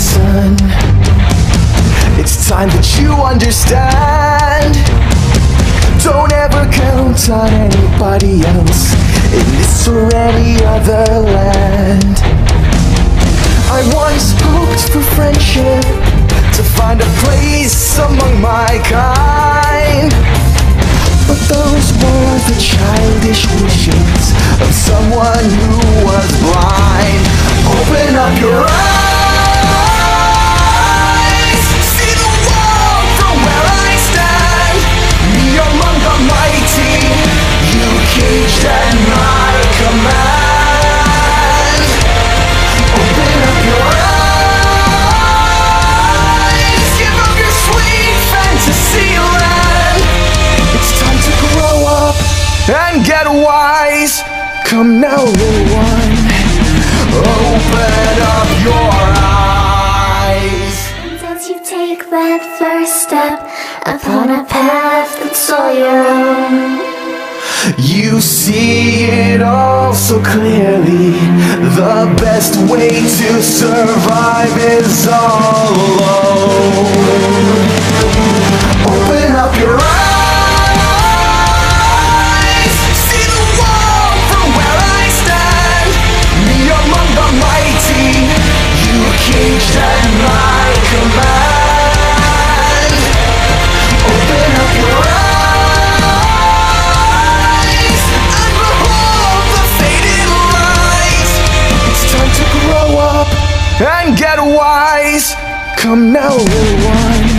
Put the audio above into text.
son. It's time that you understand. Don't ever count on anybody else In this or any other land. I once hoped for friendship To find a place among my kind. But those were the childish wishes Of someone who was blind. Open up your eyes. Wise. Come now, little one, open up your eyes. And as you take that first step upon a path that's all your own, You see it all so clearly. The best way to survive is all alone. come now, little one.